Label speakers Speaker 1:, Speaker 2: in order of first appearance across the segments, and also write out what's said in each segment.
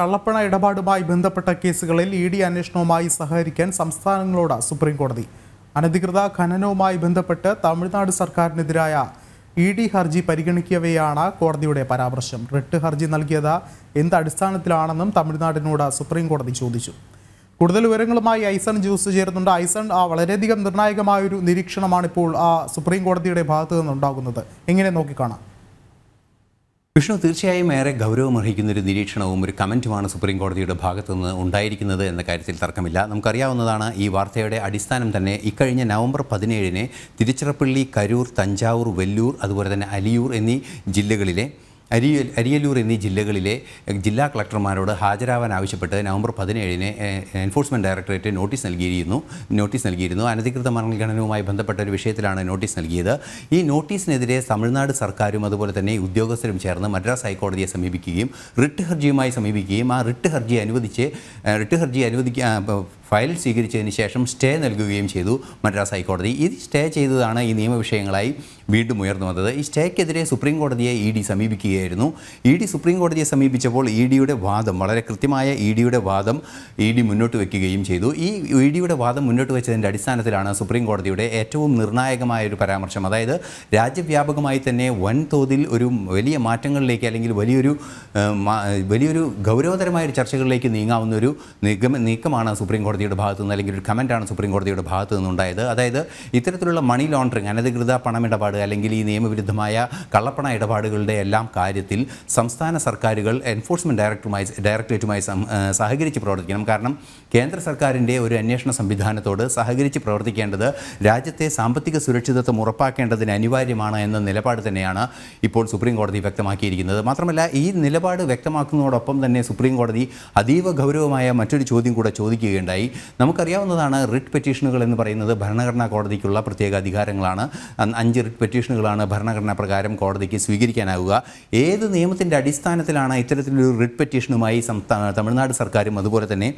Speaker 1: കള്ളപ്പണ ഇടപാടുമായി ബന്ധപ്പെട്ട കേസുകളിൽ ഇ ഡി അന്വേഷണവുമായി സഹകരിക്കാൻ സംസ്ഥാനങ്ങളോട് സുപ്രീംകോടതി. അനധികൃത ഖനനവുമായി ബന്ധപ്പെട്ട് തമിഴ്നാട് സർക്കാരിനെതിരായ ഇ ഡി ഹർജി പരിഗണിക്കവെയാണ് കോടതിയുടെ പരാമർശം. റിട്ട് ഹർജി നൽകിയത് എന്ത് അടിസ്ഥാനത്തിലാണെന്നും തമിഴ്നാടിനോട് സുപ്രീംകോടതി ചോദിച്ചു. കൂടുതൽ വിവരങ്ങളുമായി ഐസൺ ജ്യൂസ് ചേരുന്നുണ്ട്. ഐസൺ വളരെയധികം നിർണായകമായൊരു നിരീക്ഷണമാണ് ഇപ്പോൾ ആ, സുപ്രീം കോടതിയുടെ ഭാഗത്തു നിന്നുണ്ടാകുന്നത്. എങ്ങനെ നോക്കിക്കാണാം.
Speaker 2: വിഷ്ണു തീർച്ചയായും ഏറെ ഗൗരവമർഹിക്കുന്ന ഒരു നിരീക്ഷണവും ഒരു കമന്റുമാണ് സുപ്രീം കോടതിയുടെ ഭാഗത്തു നിന്ന് ഉണ്ടായിരിക്കുന്നത് എന്ന കാര്യത്തിൽ തർക്കമില്ല. നമുക്കറിയാവുന്നതാണ് ഈ വാർത്തയുടെ അടിസ്ഥാനം തന്നെ ഇക്കഴിഞ്ഞ നവംബർ പതിനേഴിന് തിരുച്ചിറപ്പള്ളി കരൂർ തഞ്ചാവൂർ വെല്ലൂർ അതുപോലെ തന്നെ അലിയൂർ എന്നീ ജില്ലകളിലെ അരിയ അരിയല്ലൂർ എന്നീ ജില്ലകളിലെ ജില്ലാ കളക്ടർമാരോട് ഹാജരാവാൻ ആവശ്യപ്പെട്ട് നവംബർ പതിനേഴിന് എൻഫോഴ്സ്മെന്റ് ഡയറക്ടറേറ്റ് നോട്ടീസ് നൽകിയിരുന്നു നോട്ടീസ് നൽകിയിരുന്നു. അനധികൃത മരണഘടനവുമായി ബന്ധപ്പെട്ട ഒരു വിഷയത്തിലാണ് നോട്ടീസ് നൽകിയത്. ഈ നോട്ടീസിനെതിരെ തമിഴ്നാട് സർക്കാരും അതുപോലെ തന്നെ ഉദ്യോഗസ്ഥരും ചേർന്ന് മദ്രാസ് ഹൈക്കോടതിയെ സമീപിക്കുകയും റിട്ട് ഹർജിയുമായി സമീപിക്കുകയും ആ റിട്ട് ഹർജി അനുവദിച്ച് റിട്ട് ഹർജി അനുവദിക്കുക ഫയൽ സ്വീകരിച്ചതിന് ശേഷം സ്റ്റേ നൽകുകയും ചെയ്തു മദ്രാസ് ഹൈക്കോടതി. ഇത് സ്റ്റേ ചെയ്തതാണ് ഈ നിയമവിഷയങ്ങളായി വീണ്ടും ഉയർന്നു വന്നത്. ഈ സ്റ്റേക്കെതിരെ സുപ്രീം കോടതിയെ ഇ ഡി സമീപിക്കുകയായിരുന്നു. ഇ ഡി സുപ്രീം കോടതിയെ സമീപിച്ചപ്പോൾ ഇ ഡിയുടെ വാദം വളരെ കൃത്യമായ ഇ ഡിയുടെ വാദം ഇ ഡി മുന്നോട്ട് വയ്ക്കുകയും ചെയ്തു. ഈ ഇ ഡിയുടെ വാദം മുന്നോട്ട് വെച്ചതിന്റെ അടിസ്ഥാനത്തിലാണ് സുപ്രീം കോടതിയുടെ ഏറ്റവും നിർണായകമായ ഒരു പരാമർശം. അതായത് രാജ്യവ്യാപകമായി തന്നെ വൻതോതിൽ ഒരു വലിയ മാറ്റങ്ങളിലേക്ക് അല്ലെങ്കിൽ വലിയൊരു വലിയൊരു ഗൗരവതരമായ ഒരു ചർച്ചകളിലേക്ക് നീങ്ങാവുന്ന ഒരു നിഗമ നീക്കമാണ് സുപ്രീം കോടതിയുടെ ഭാഗത്തു നിന്ന് അല്ലെങ്കിൽ ഒരു കമന്റാണ് സുപ്രീം കോടതിയുടെ ഭാഗത്തു നിന്നുണ്ടായത്. അതായത് ഇത്തരത്തിലുള്ള മണി ലോണ്ടറിങ് അനധികൃത പണമിടപാട് അല്ലെങ്കിൽ ഈ നിയമവിരുദ്ധമായ കള്ളപ്പണ ഇടപാടുകളുടെ എല്ലാം കാര്യത്തിൽ സംസ്ഥാന സർക്കാരുകൾ എൻഫോഴ്സ്മെന്റ് ഡയറക്ടറുമായി ഡയറക്ടറേറ്റുമായി സഹകരിച്ച് പ്രവർത്തിക്കണം. കാരണം കേന്ദ്ര സർക്കാരിന്റെ ഒരു അന്വേഷണ സംവിധാനത്തോട് സഹകരിച്ച് പ്രവർത്തിക്കേണ്ടത് രാജ്യത്തെ സാമ്പത്തിക സുരക്ഷിതത്വം ഉറപ്പാക്കേണ്ടതിന് അനിവാര്യമാണ് എന്ന നിലപാട് തന്നെയാണ് ഇപ്പോൾ സുപ്രീം കോടതി വ്യക്തമാക്കിയിരിക്കുന്നത്. മാത്രമല്ല ഈ നിലപാട് വ്യക്തമാക്കുന്നതോടൊപ്പം തന്നെ സുപ്രീം കോടതി അതീവ ഗൗരവമായ മറ്റൊരു ചോദ്യം കൂടെ ചോദിക്കുകയുണ്ടായി. നമുക്കറിയാവുന്നതാണ് റിട്ട് പെറ്റീഷനുകൾ എന്ന് പറയുന്നത് ഭരണഘടനാ കോടതിക്കുള്ള പ്രത്യേക അധികാരങ്ങളാണ്. അഞ്ച് റിട്ട് പെറ്റീഷനുകളാണ് ഭരണഘടനാ പ്രകാരം കോടതിക്ക് സ്വീകരിക്കാനാവുക. ഏത് നിയമത്തിന്റെ അടിസ്ഥാനത്തിലാണ് ഇത്തരത്തിലൊരു റിട്ട് പെറ്റീഷനുമായി സംസ്ഥാന തമിഴ്നാട് സർക്കാരും അതുപോലെ തന്നെ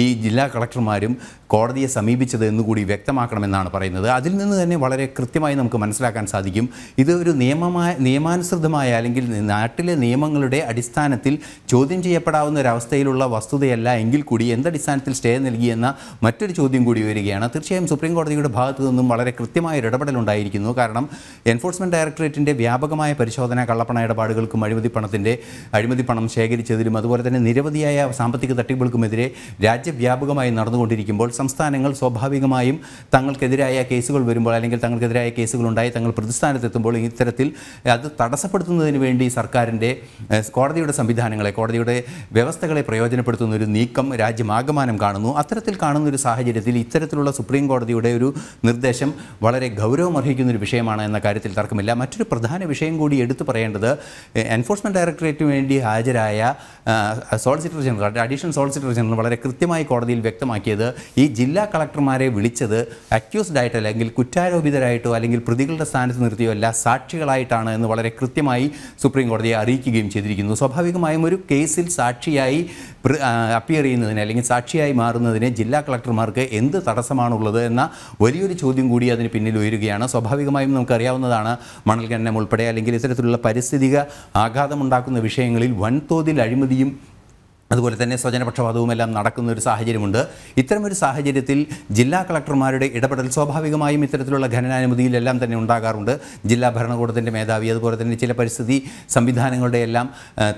Speaker 2: ഈ ജില്ലാ കളക്ടർമാരും കോടതിയെ സമീപിച്ചത് എന്നുകൂടി വ്യക്തമാക്കണമെന്നാണ് പറയുന്നത്. അതിൽ നിന്ന് തന്നെ വളരെ കൃത്യമായി നമുക്ക് മനസ്സിലാക്കാൻ സാധിക്കും. ഇത് ഒരു നിയമമായ നിയമാനുസൃതമായ അല്ലെങ്കിൽ നാട്ടിലെ നിയമങ്ങളുടെ അടിസ്ഥാനത്തിൽ ചോദ്യം ചെയ്യപ്പെടാവുന്ന ഒരവസ്ഥയിലുള്ള വസ്തുതയല്ല എങ്കിൽ കൂടി എന്തടിസ്ഥാനത്തിൽ സ്റ്റേ നൽകിയെന്ന മറ്റൊരു ചോദ്യം കൂടി വരികയാണ് തീർച്ചയായും സുപ്രീം കോടതിയുടെ ഭാഗത്തു നിന്നും വളരെ കൃത്യമായ ഒരു ഇടപെടലുണ്ടായിരിക്കുന്നു കാരണം എൻഫോഴ്സ്മെന്റ് ഡയറക്ടറേറ്റിന്റെ വ്യാപകമായ പരിശോധന കള്ളപ്പണ ഇടപാടുകൾക്കും അഴിമതി പണത്തിന്റെ അഴിമതി പണം ശേഖരിച്ചതിലും അതുപോലെ തന്നെ നിരവധിയായ സാമ്പത്തിക തട്ടിപ്പുകൾക്കുമെതിരെ രാജ്യവ്യാപകമായി നടന്നുകൊണ്ടിരിക്കുമ്പോൾ സംസ്ഥാനങ്ങൾ സ്വാഭാവികമായും തങ്ങൾക്കെതിരായ കേസുകൾ വരുമ്പോൾ അല്ലെങ്കിൽ തങ്ങൾക്കെതിരായ കേസുകൾ ഉണ്ടായി തങ്ങൾ പ്രതിസ്ഥാനത്തെത്തുമ്പോൾ ഇത്തരത്തിൽ അത് തടസ്സപ്പെടുത്തുന്നതിന് വേണ്ടി സർക്കാരിന്റെ കോടതിയുടെ സംവിധാനങ്ങളെ കോടതിയുടെ വ്യവസ്ഥകളെ പ്രയോജനപ്പെടുത്തുന്ന ഒരു നീക്കം രാജ്യമാകമാനം കാണുന്നു. അത്തരത്തിൽ കാണുന്ന ഒരു സാഹചര്യത്തിൽ ഇത്തരത്തിലുള്ള സുപ്രീം കോടതിയുടെ ഒരു നിർദ്ദേശം വളരെ ഗൗരവമർഹിക്കുന്ന ഒരു വിഷയമാണ് എന്ന കാര്യത്തിൽ തർക്കമില്ല. മറ്റൊരു പ്രധാന വിഷയം കൂടി എടുത്തു പറയേണ്ടത് എൻഫോഴ്സ്മെന്റ് ഡയറക്ടറേറ്റിന് വേണ്ടി ഹാജരായ solicitor general additional solicitor general വളരെ കൃത്യമായി കോടതിയിൽ വ്യക്തമാക്കിയത് ഈ ജില്ലാ കളക്ടർമാരെ വിളിച്ചത് അക്യൂസ്ഡ് ആയിട്ട് അല്ലെങ്കിൽ കുറ്റാരോപിതരായിട്ടോ അല്ലെങ്കിൽ പ്രതികളുടെ സ്ഥാനത്ത് നിർത്തിയോ അല്ല സാക്ഷികളായിട്ടാണ് എന്ന് വളരെ കൃത്യമായി സുപ്രീം കോടതിയെ അറിയിക്കുകയും ചെയ്തിരിക്കുന്നു. സ്വാഭാവികമായും ഒരു കേസിൽ സാക്ഷിയായി അപ്പിയർ ചെയ്യുന്നതിന് അല്ലെങ്കിൽ സാക്ഷിയായി മാറുന്നതിന് ജില്ലാ കളക്ടർമാർക്ക് എന്ത് തടസ്സമാണുള്ളത് എന്ന വലിയൊരു ചോദ്യം കൂടി അതിന് പിന്നിൽ ഉയരുകയാണ്. സ്വാഭാവികമായും നമുക്കറിയാവുന്നതാണ് മണൽ ഖനനം ഉൾപ്പെടെ അല്ലെങ്കിൽ ഇത്തരത്തിലുള്ള പരിസ്ഥിതിക ആഘാതമുണ്ടാക്കുന്ന വിഷയങ്ങളിൽ വൻതോതിൽ അഴിമതിയും അതുപോലെ തന്നെ സ്വജനപക്ഷപാതവും എല്ലാം നടക്കുന്ന ഒരു സാഹചര്യമുണ്ട്. ഇത്തരമൊരു സാഹചര്യത്തിൽ ജില്ലാ കളക്ടർമാരുടെ ഇടപെടൽ സ്വാഭാവികമായും ഇത്തരത്തിലുള്ള ഖനനാനുമതിയിലെല്ലാം തന്നെ ഉണ്ടാകാറുണ്ട്. ജില്ലാ ഭരണകൂടത്തിന്റെ മേധാവി അതുപോലെ തന്നെ ചില പരിസ്ഥിതി സംവിധാനങ്ങളുടെ എല്ലാം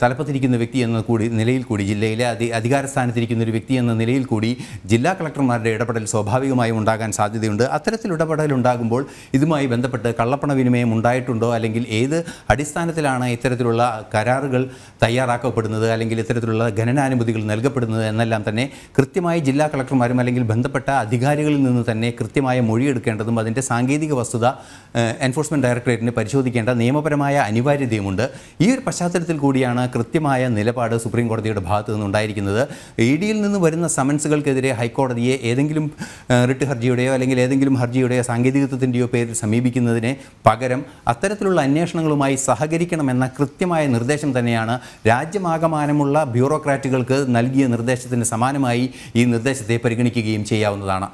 Speaker 2: തലപ്പത്തിരിക്കുന്ന വ്യക്തി എന്ന കൂടി നിലയിൽ കൂടി ജില്ലയിലെ അധി അധികാര സ്ഥാനത്തിരിക്കുന്ന ഒരു വ്യക്തി എന്ന നിലയിൽ കൂടി ജില്ലാ കളക്ടർമാരുടെ ഇടപെടൽ സ്വാഭാവികമായും ഉണ്ടാകാൻ സാധ്യതയുണ്ട്. അത്തരത്തിൽ ഇടപെടൽ ഉണ്ടാകുമ്പോൾ ഇതുമായി ബന്ധപ്പെട്ട് കള്ളപ്പണ വിനിമയം ഉണ്ടായിട്ടുണ്ടോ? അല്ലെങ്കിൽ ഏത് അടിസ്ഥാനത്തിലാണ് ഇത്തരത്തിലുള്ള കരാറുകൾ തയ്യാറാക്കപ്പെടുന്നത്? അല്ലെങ്കിൽ ഇത്തരത്തിലുള്ള ഖനനാനുമതികൾ നൽകപ്പെടുന്നത് എന്നെല്ലാം തന്നെ കൃത്യമായി ജില്ലാ കളക്ടർമാരും അല്ലെങ്കിൽ ബന്ധപ്പെട്ട അധികാരികളിൽ നിന്ന് തന്നെ കൃത്യമായ മൊഴിയെടുക്കേണ്ടതും അതിന്റെ സാങ്കേതിക വസ്തുത എൻഫോഴ്സ്മെന്റ് ഡയറക്ടറേറ്റിന് പരിശോധിക്കേണ്ട നിയമപരമായ അനിവാര്യതയുമുണ്ട്. ഈ ഒരു പശ്ചാത്തലത്തിൽ കൂടിയാണ് കൃത്യമായ നിലപാട് സുപ്രീം കോടതിയുടെ ഭാഗത്തു നിന്നുണ്ടായിരിക്കുന്നത് ഇ ഡിയിൽ നിന്ന് വരുന്ന സമൻസുകൾക്കെതിരെ ഹൈക്കോടതിയെ ഏതെങ്കിലും റിട്ട് ഹർജിയുടെയോ അല്ലെങ്കിൽ ഏതെങ്കിലും ഹർജിയുടെയോ സാങ്കേതികത്വത്തിന്റെയോ പേരിൽ സമീപിക്കുന്നതിന് പകരം അത്തരത്തിലുള്ള അന്വേഷണങ്ങളുമായി സഹകരിക്കണമെന്ന കൃത്യമായ നിർദ്ദേശം തന്നെയാണ് രാജ്യമാകമാനമുള്ള ബ്യൂറോക്രാറ്റുകൾക്ക് നൽകിയ നിർദ്ദേശത്തിന് സമാനമായി ഈ നിർദ്ദേശത്തെ പരിഗണിക്കുകയും ചെയ്യാവുന്നതാണ്.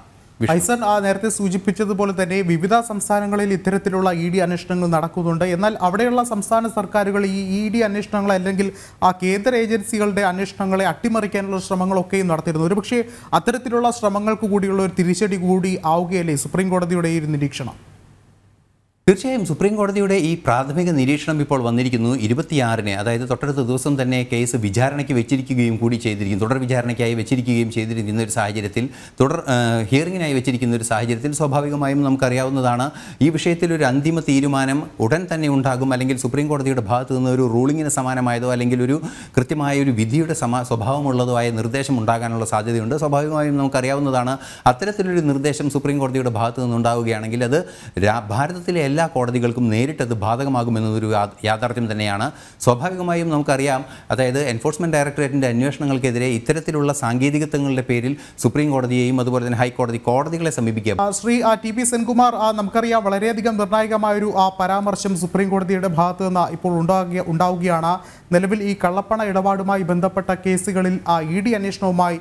Speaker 1: ഐസൺ ആ നേരത്തെ സൂചിപ്പിച്ചതുപോലെ തന്നെ വിവിധ സംസ്ഥാനങ്ങളിൽ ഇത്തരത്തിലുള്ള ഇ ഡി അന്വേഷണങ്ങൾ നടക്കുന്നുണ്ട്. എന്നാൽ അവിടെയുള്ള സംസ്ഥാന സർക്കാരുകൾ ഈ ഇ ഡി അന്വേഷണങ്ങൾ അല്ലെങ്കിൽ ആ കേന്ദ്ര ഏജൻസികളുടെ അന്വേഷണങ്ങളെ അട്ടിമറിക്കാനുള്ള ശ്രമങ്ങളൊക്കെയും നടത്തിയിരുന്നു. ഒരുപക്ഷെ അത്തരത്തിലുള്ള ശ്രമങ്ങൾക്ക് കൂടിയുള്ള ഒരു തിരിച്ചടി കൂടി ആവുകയല്ലേ സുപ്രീം കോടതിയുടെ ഈ നിരീക്ഷണം?
Speaker 2: തീർച്ചയായും സുപ്രീം കോടതിയുടെ ഈ പ്രാഥമിക നിരീക്ഷണം ഇപ്പോൾ വന്നിരിക്കുന്നു. ഇരുപത്തിയാറിന് അതായത് തൊട്ടടുത്ത ദിവസം തന്നെ കേസ് വിചാരണയ്ക്ക് വെച്ചിരിക്കുകയും കൂടി ചെയ്തിരിക്കും തുടർ വിചാരണയ്ക്കായി വെച്ചിരിക്കുകയും ചെയ്തിരിക്കുന്ന ഒരു സാഹചര്യത്തിൽ തുടർ ഹിയറിങ്ങിനായി വെച്ചിരിക്കുന്ന ഒരു സാഹചര്യത്തിൽ സ്വാഭാവികമായും നമുക്കറിയാവുന്നതാണ് ഈ വിഷയത്തിൽ ഒരു അന്തിമ തീരുമാനം ഉടൻ തന്നെ ഉണ്ടാകും. അല്ലെങ്കിൽ സുപ്രീം കോടതിയുടെ ഭാഗത്ത് നിന്ന് ഒരു റൂളിങ്ങിന് സമാനമായതോ അല്ലെങ്കിൽ ഒരു കൃത്യമായ ഒരു വിധിയുടെ സമാ സ്വഭാവമുള്ളതോ ആയ നിർദ്ദേശം ഉണ്ടാകാനുള്ള സാധ്യതയുണ്ട്. സ്വാഭാവികമായും നമുക്കറിയാവുന്നതാണ് അത്തരത്തിലൊരു നിർദ്ദേശം സുപ്രീം കോടതിയുടെ ഭാഗത്ത് നിന്നുണ്ടാവുകയാണെങ്കിൽ അത് ഭാരതത്തിലെ എല്ലാ കോടതികൾക്കും നേരിട്ടത് ബാധകമാകുമെന്നതൊരു യാഥാർത്ഥ്യം തന്നെയാണ്. സ്വാഭാവികമായും നമുക്കറിയാം അതായത് എൻഫോഴ്സ്മെന്റ് ഡയറക്ടറേറ്റിന്റെ അന്വേഷണങ്ങൾക്കെതിരെ ഇത്തരത്തിലുള്ള സാങ്കേതികത്വങ്ങളുടെ പേരിൽ സുപ്രീം കോടതിയെയും അതുപോലെ തന്നെ ഹൈക്കോടതി കോടതികളെ
Speaker 1: സമീപിക്കാം. ശ്രീ ടി പി സെൻകുമാർ നമുക്കറിയാം വളരെയധികം നിർണായകമായൊരു ആ പരാമർശം സുപ്രീം കോടതിയുടെ ഭാഗത്ത് നിന്ന് ഇപ്പോൾ ഉണ്ടാകുക ഉണ്ടാവുകയാണ്. നിലവിൽ ഈ കള്ളപ്പണ ഇടപാടുമായി ബന്ധപ്പെട്ട കേസുകളിൽ ആ ഇ ഡി അന്വേഷണവുമായി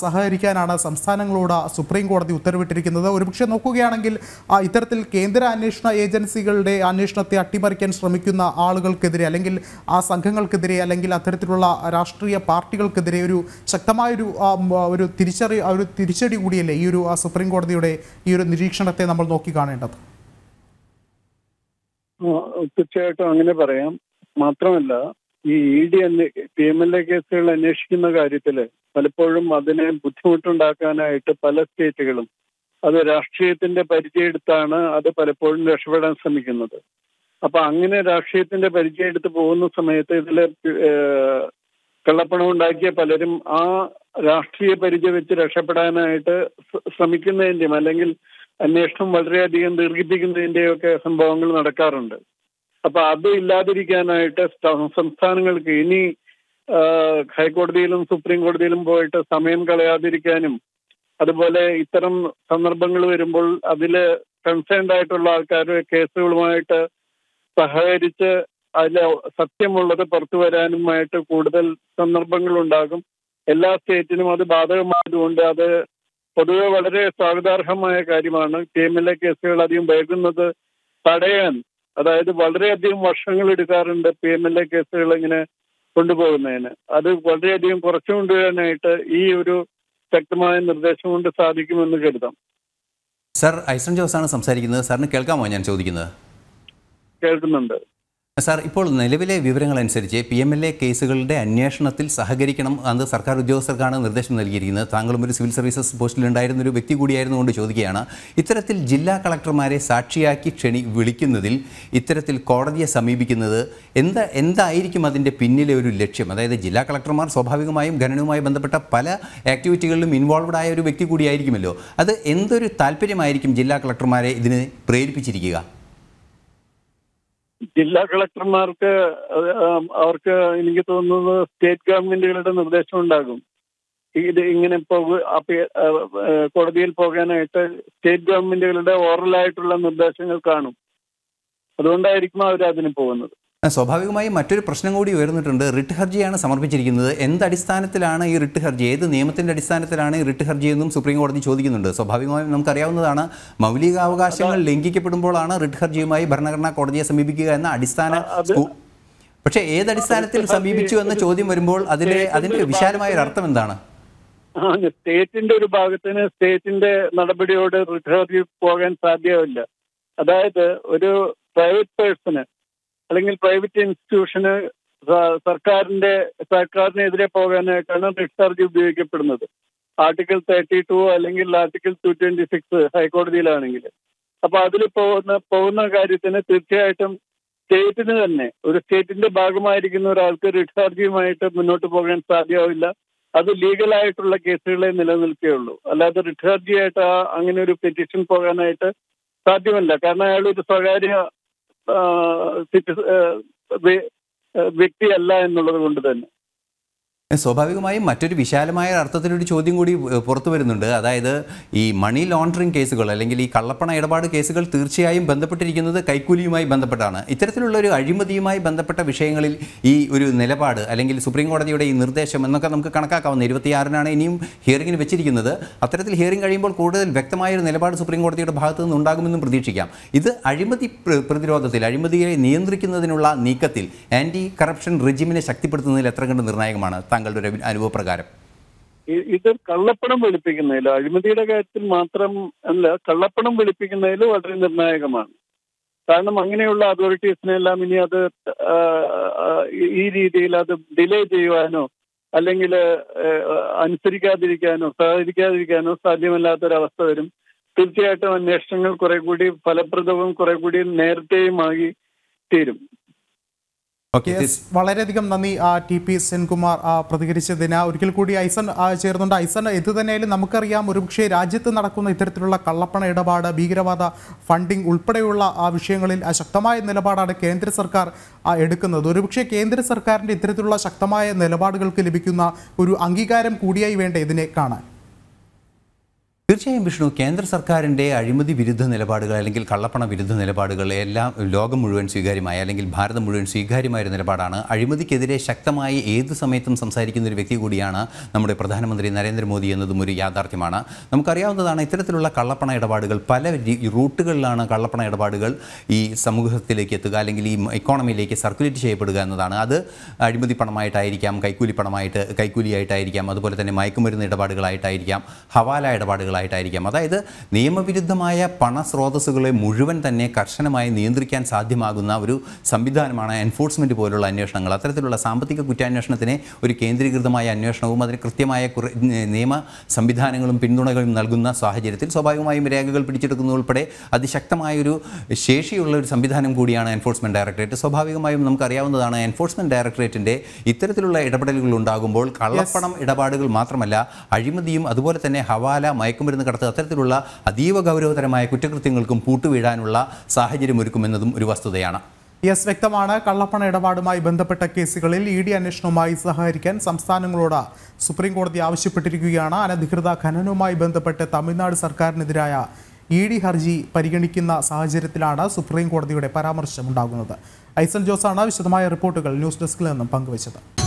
Speaker 1: സഹകരിക്കാനാണ് സംസ്ഥാനങ്ങളോട് സുപ്രീം കോടതി ഉത്തരവിട്ടിരിക്കുന്നത്. ഒരുപക്ഷെ നോക്കുകയാണെങ്കിൽ ഇത്തരത്തിൽ കേന്ദ്ര അന്വേഷണ ഏജൻസികളുടെ അന്വേഷണത്തെ അട്ടിമറിക്കാൻ ശ്രമിക്കുന്ന ആളുകൾക്കെതിരെ അല്ലെങ്കിൽ ആ സംഘങ്ങൾക്കെതിരെ അല്ലെങ്കിൽ അത്തരത്തിലുള്ള രാഷ്ട്രീയ പാർട്ടികൾക്കെതിരെ ഒരു ശക്തമായൊരു ഒരു തിരിച്ചറി ഒരു തിരിച്ചടി കൂടിയല്ലേ ഈ ഒരു സുപ്രീം കോടതിയുടെ ഈ ഒരു നിരീക്ഷണത്തെ നമ്മൾ നോക്കി കാണേണ്ടത്?
Speaker 3: തീർച്ചയായിട്ടും അങ്ങനെ പറയാം. മാത്രമല്ല ഈ E D P M L A കേസുകൾ അന്വേഷിക്കുന്ന കാര്യത്തിൽ പലപ്പോഴും അതിനെ ബുദ്ധിമുട്ടുണ്ടാക്കാനായിട്ട് പല സ്റ്റേറ്റുകളും അത് രാഷ്ട്രീയത്തിന്റെ പരിചയെടുത്താണ് അത് പലപ്പോഴും രക്ഷപ്പെടാൻ ശ്രമിക്കുന്നത്. അപ്പൊ അങ്ങനെ രാഷ്ട്രീയത്തിന്റെ പരിചയെടുത്ത് പോകുന്ന സമയത്ത് ഇതിൽ കള്ളപ്പണം ഉണ്ടാക്കിയ പലരും ആ രാഷ്ട്രീയ പരിചയം വെച്ച് രക്ഷപ്പെടാനായിട്ട് ശ്രമിക്കുന്നതിന്റെയും അല്ലെങ്കിൽ അന്വേഷണം വളരെയധികം ദീർഘിപ്പിക്കുന്നതിന്റെയും ഒക്കെ സംഭവങ്ങൾ നടക്കാറുണ്ട്. അപ്പൊ അത് ഇല്ലാതിരിക്കാനായിട്ട് സംസ്ഥാനങ്ങൾക്ക് ഇനി ഹൈക്കോടതിയിലും സുപ്രീം കോടതിയിലും പോയിട്ട് സമയം കളയാതിരിക്കാനും അതുപോലെ ഇത്തരം സന്ദർഭങ്ങൾ വരുമ്പോൾ അതിൽ കൺസേൺഡ് ആയിട്ടുള്ള ആൾക്കാർ കേസുകളുമായിട്ട് സഹകരിച്ച് അതിൽ സത്യമുള്ളത് പുറത്തു വരാനുമായിട്ട് കൂടുതൽ സന്ദർഭങ്ങൾ ഉണ്ടാകും. എല്ലാ സ്റ്റേറ്റിനും അത് ബാധകമായതുകൊണ്ട് അത് പൊതുവെ വളരെ സ്വാഗതാർഹമായ കാര്യമാണ്. എ കേസുകൾ അധികം വൈകുന്നത് തടയാൻ അതായത് വളരെയധികം വർഷങ്ങൾ എടുക്കാറുണ്ട് പി എം എൽ എ കേസുകൾ ഇങ്ങനെ കൊണ്ടുപോകുന്നതിന്. അത് വളരെയധികം കുറച്ചു കൊണ്ടുവരാനായിട്ട് ഈ ഒരു ശക്തമായ നിർദ്ദേശം കൊണ്ട് സാധിക്കുമെന്ന് കരുതാം.
Speaker 2: സർ ഐസൺ ആണ് സംസാരിക്കുന്നത്. സാറിന് കേൾക്കാമോ ഞാൻ ചോദിക്കുന്നത്?
Speaker 3: കേൾക്കുന്നുണ്ട്.
Speaker 2: സാർ ഇപ്പോൾ നിലവിലെ വിവരങ്ങൾ അനുസരിച്ച് പി എം എൽ എ കേസുകളുടെ അന്വേഷണത്തിൽ സഹകരിക്കണം അത് സർക്കാർ ഉദ്യോഗസ്ഥർക്കാണ് നിർദ്ദേശം നൽകിയിരിക്കുന്നത്. താങ്കളും ഒരു സിവിൽ സർവീസസ് പോസ്റ്റിലുണ്ടായിരുന്ന ഒരു വ്യക്തി കൂടിയായിരുന്നു കൊണ്ട് ചോദിക്കുകയാണ്. ഇത്തരത്തിൽ ജില്ലാ കളക്ടർമാരെ സാക്ഷിയാക്കി ക്ഷണി വിളിക്കുന്നതിൽ ഇത്തരത്തിൽ കോടതിയെ സമീപിക്കുന്നത് എന്താ എന്തായിരിക്കും അതിന്റെ പിന്നിലെ ഒരു ലക്ഷ്യം? അതായത് ജില്ലാ കളക്ടർമാർ സ്വാഭാവികമായും ഖനനവുമായി ബന്ധപ്പെട്ട പല ആക്ടിവിറ്റികളിലും ഇൻവോൾവഡ് ആയ ഒരു വ്യക്തി കൂടിയായിരിക്കുമല്ലോ. അത് എന്തൊരു താല്പര്യമായിരിക്കും ജില്ലാ കളക്ടർമാരെ ഇതിന് പ്രേരിപ്പിച്ചിരിക്കുക?
Speaker 3: ജില്ലാ കളക്ടർമാർക്ക് അവർക്ക് എനിക്ക് തോന്നുന്നത് സ്റ്റേറ്റ് ഗവൺമെന്റുകളുടെ നിർദ്ദേശം ഉണ്ടാകും. ഇത് ഇങ്ങനെ കോടതിയിൽ പോകാനായിട്ട് സ്റ്റേറ്റ് ഗവൺമെന്റുകളുടെ ഓറലായിട്ടുള്ള നിർദ്ദേശങ്ങൾ കാണും. അതുകൊണ്ടായിരിക്കും അവർ അതിന് പോകുന്നത്.
Speaker 2: സ്വാഭാവികമായും മറ്റൊരു പ്രശ്നം കൂടി ഉയർന്നിട്ടുണ്ട്. റിട്ട് ഹർജിയാണ് സമർപ്പിച്ചിരിക്കുന്നത്. എന്ത് അടിസ്ഥാനത്തിലാണ് ഈ റിട്ട് ഹർജി? ഏത് നിയമത്തിന്റെ അടിസ്ഥാനത്തിലാണ് ഈ റിട്ട് ഹർജി എന്നും സുപ്രീം കോടതി ചോദിക്കുന്നുണ്ട്. സ്വാഭാവികമായും നമുക്കറിയാവുന്നതാണ് മൗലികാവകാശങ്ങൾ ലംഘിക്കപ്പെടുമ്പോഴാണ് റിട്ട് ഹർജിയുമായി ഭരണഘടനാ കോടതിയെ സമീപിക്കുക എന്ന അടിസ്ഥാന പക്ഷേ ഏതടിസ്ഥാനത്തിൽ അടിസ്ഥാനത്തിൽ സമീപിച്ചു എന്ന ചോദ്യം വരുമ്പോൾ അതിലെ അതിന്റെ വിശാലമായ ഒരു അർത്ഥം എന്താണ്?
Speaker 3: സ്റ്റേറ്റിന്റെ ഒരു ഭാഗത്തിന് സ്റ്റേറ്റിന്റെ നടപടിയോട് റിട്ട് ഹർജി പോകാൻ സാധ്യമല്ല അതായത് ഒരു പ്രൈവറ്റ് പേഴ്സണ് അല്ലെങ്കിൽ പ്രൈവറ്റ് ഇൻസ്റ്റിറ്റ്യൂഷന് സർക്കാരിന്റെ സർക്കാരിനെതിരെ പോകാനായിട്ടാണ് ഹർജി ഉപയോഗിക്കപ്പെടുന്നത്. ആർട്ടിക്കിൾ തേർട്ടി ടു അല്ലെങ്കിൽ ആർട്ടിക്കിൾ ടു ട്വന്റി സിക്സ് ഹൈക്കോടതിയിലാണെങ്കിൽ. അപ്പൊ അതിൽ പോകുന്ന പോകുന്ന കാര്യത്തിന് തീർച്ചയായിട്ടും സ്റ്റേറ്റിന് തന്നെ ഒരു സ്റ്റേറ്റിന്റെ ഭാഗമായിരിക്കുന്ന ഒരാൾക്ക് റിട്ട് ഹർജിയുമായിട്ട് മുന്നോട്ട് പോകാൻ സാധ്യമാവില്ല. അത് ലീഗലായിട്ടുള്ള കേസുകളെ നിലനിൽക്കുകയുള്ളൂ. അല്ലാതെ റിട്ടാർജിയായിട്ട് അങ്ങനെ ഒരു പെറ്റീഷൻ പോകാനായിട്ട് സാധ്യമല്ല. കാരണം അയാൾ ഒരു സ്വകാര്യ വ്യക്തിയല്ല എന്നുള്ളത് കൊണ്ട് തന്നെ.
Speaker 2: സ്വാഭാവികമായും മറ്റൊരു വിശാലമായ അർത്ഥത്തിലൊരു ചോദ്യം കൂടി പുറത്തു വരുന്നുണ്ട്. അതായത് ഈ മണി ലോണ്ടറിംഗ് കേസുകൾ അല്ലെങ്കിൽ ഈ കള്ളപ്പണ ഇടപാട് കേസുകൾ തീർച്ചയായും ബന്ധപ്പെട്ടിരിക്കുന്നത് കൈക്കൂലിയുമായി ബന്ധപ്പെട്ടാണ്. ഇത്തരത്തിലുള്ള ഒരു അഴിമതിയുമായി ബന്ധപ്പെട്ട വിഷയങ്ങളിൽ ഈ ഒരു നിലപാട് അല്ലെങ്കിൽ സുപ്രീം കോടതിയുടെ ഈ നിർദ്ദേശം എന്നൊക്കെ നമുക്ക് കണക്കാക്കാവുന്ന ഇരുപത്തിയാറിനാണ് ഇനിയും ഹിയറിംഗിന് വെച്ചിരിക്കുന്നത്. അത്തരത്തിൽ ഹിയറിംഗ് കഴിയുമ്പോൾ കൂടുതൽ വ്യക്തമായ ഒരു നിലപാട് സുപ്രീം കോടതിയുടെ ഭാഗത്തു നിന്ന് ഉണ്ടാകുമെന്നും പ്രതീക്ഷിക്കാം. ഇത് അഴിമതി പ്രതിരോധത്തിൽ അഴിമതിയെ നിയന്ത്രിക്കുന്നതിനുള്ള നീക്കത്തിൽ ആന്റി കറപ്ഷൻ റെജിമിനെ ശക്തിപ്പെടുത്തുന്നതിൽ എത്ര കണ്ട് നിർണായകമാണ് താങ്കളുടെ ഒരു അനുഭവപ്രകാരം?
Speaker 3: ഇത് കള്ളപ്പണം വെളുപ്പിക്കുന്നതിൽ അഴിമതിയുടെ കാര്യത്തിൽ മാത്രം അല്ല കള്ളപ്പണം വെളുപ്പിക്കുന്നതിൽ വളരെ നിർണായകമാണ്. കാരണം അങ്ങനെയുള്ള അതോറിറ്റീസിനെല്ലാം ഇനി അത് ഈ രീതിയിൽ അത് ഡിലേ ചെയ്യുവാനോ അല്ലെങ്കിൽ അനുസരിക്കാതിരിക്കാനോ സഹകരിക്കാതിരിക്കാനോ സാധ്യമല്ലാത്തൊരവസ്ഥ വരും. തീർച്ചയായിട്ടും അന്വേഷണങ്ങൾ കുറെ കൂടി ഫലപ്രദവും കുറെ കൂടി നേരത്തെയുമായി തീരും.
Speaker 1: വളരെയധികം നന്ദി. ആ ടി പി സെൻകുമാർ പ്രതികരിച്ചതിന്. ഒരിക്കൽ കൂടി ഐസൺ ചേർന്നുണ്ട്. ഐസൺ ഇത് തന്നെയാലും നമുക്കറിയാം ഒരുപക്ഷെ രാജ്യത്ത് നടക്കുന്ന ഇത്തരത്തിലുള്ള കള്ളപ്പണ ഇടപാട് ഭീകരവാദ ഫണ്ടിംഗ് ഉൾപ്പെടെയുള്ള ആ വിഷയങ്ങളിൽ ശക്തമായ നിലപാടാണ് കേന്ദ്ര സർക്കാർ എടുക്കുന്നത്. ഒരുപക്ഷെ കേന്ദ്ര സർക്കാരിന്റെ ഇത്തരത്തിലുള്ള ശക്തമായ നിലപാടുകൾക്ക് ലഭിക്കുന്ന ഒരു അംഗീകാരം കൂടിയായി വേണ്ട ഇതിനെ കാണാൻ?
Speaker 2: തീർച്ചയായും വിഷ്ണു കേന്ദ്ര സർക്കാരിന്റെ അഴിമതി വിരുദ്ധ നിലപാടുകൾ അല്ലെങ്കിൽ കള്ളപ്പണ വിരുദ്ധ നിലപാടുകൾ എല്ലാം ലോകം മുഴുവൻ സ്വീകാര്യമായ അല്ലെങ്കിൽ ഭാരതം മുഴുവൻ സ്വീകാര്യമായ ഒരു നിലപാടാണ്. അഴിമതിക്കെതിരെ ശക്തമായി ഏത് സമയത്തും സംസാരിക്കുന്ന ഒരു വ്യക്തി കൂടിയാണ് നമ്മുടെ പ്രധാനമന്ത്രി നരേന്ദ്രമോദി എന്നതും ഒരു യാഥാർത്ഥ്യമാണ്. നമുക്കറിയാവുന്നതാണ് ഇത്തരത്തിലുള്ള കള്ളപ്പണ ഇടപാടുകൾ പല റൂട്ടുകളിലാണ് കള്ളപ്പണ ഇടപാടുകൾ ഈ സമൂഹത്തിലേക്ക് എത്തുക അല്ലെങ്കിൽ ഈ ഇക്കോണമിയിലേക്ക് സർക്കുലേറ്റ് ചെയ്യപ്പെടുക എന്നതാണ്. അത് അഴിമതി പണമായിട്ടായിരിക്കാം കൈക്കൂലി പണമായിട്ട് കൈക്കൂലിയായിട്ടായിരിക്കാം അതുപോലെ തന്നെ മയക്കുമരുന്ന് ഇടപാടുകളായിട്ടായിരിക്കാം ഹവാല ഇടപാടുകളായിട്ടായിരിക്കാം അതായത് നിയമവിരുദ്ധമായ പണസ്രോതസ്സുകളെ മുഴുവൻ തന്നെ കർശനമായി നിയന്ത്രിക്കാൻ സാധ്യമാകുന്ന ഒരു സംവിധാനമാണ് എൻഫോഴ്സ്മെന്റ് പോലുള്ള അന്വേഷണങ്ങൾ. അത്തരത്തിലുള്ള സാമ്പത്തിക കുറ്റാന്വേഷണത്തിന് ഒരു കേന്ദ്രീകൃതമായ അന്വേഷണവും അതിന് കൃത്യമായ നിയമ സംവിധാനങ്ങളും പിന്തുണകളും നൽകുന്ന സാഹചര്യത്തിൽ സ്വാഭാവികമായും രേഖകൾ പിടിച്ചെടുക്കുന്ന ഉൾപ്പെടെ അതിശക്തമായൊരു ശേഷിയുള്ള ഒരു സംവിധാനം കൂടിയാണ് എൻഫോഴ്സ്മെന്റ് ഡയറക്ടറേറ്റ്. സ്വാഭാവികമായും നമുക്കറിയാവുന്നതാണ് എൻഫോഴ്സ്മെന്റ് ഡയറക്ടറേറ്റിന്റെ ഇത്തരത്തിലുള്ള ഇടപെടലുകൾ ഉണ്ടാകുമ്പോൾ കള്ളപ്പണം ഇടപാടുകൾ മാത്രമല്ല അഴിമതിയും അതുപോലെ തന്നെ ഹവാല മയക്കുമരുന്ന് കടത്ത് അത്തരത്തിലുള്ള അതീവ ഗൗരവതരമായ കുറ്റകൃത്യങ്ങൾക്കും പൂട്ടുവീഴാനുള്ള സാഹചര്യം ഒരുക്കുമെന്നതും ഒരു വസ്തുതയാണ്.
Speaker 1: യെസ് വ്യക്തമാണ്. കള്ളപ്പണ ഇടപാടുമായി ബന്ധപ്പെട്ട കേസുകളിൽ ഇ ഡി അന്വേഷണവുമായി സഹകരിക്കാൻ സംസ്ഥാനങ്ങളോട് സുപ്രീം കോടതി ആവശ്യപ്പെട്ടിരിക്കുകയാണ്. അനധികൃത ഖനനവുമായി ബന്ധപ്പെട്ട് തമിഴ്നാട് സർക്കാരിനെതിരായ ഇ ഡി ഹർജി പരിഗണിക്കുന്ന സാഹചര്യത്തിലാണ് സുപ്രീം കോടതിയുടെ പരാമർശം ഉണ്ടാകുന്നത് ഐസൻ ജോസാണ് വിശദമായ റിപ്പോർട്ടുകൾ ന്യൂസ് ഡെസ്കിൽ നിന്നും പങ്കുവച്ചത്.